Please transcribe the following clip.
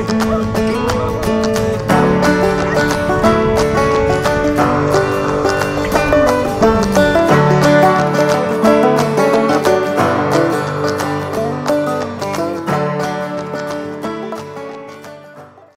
Hey.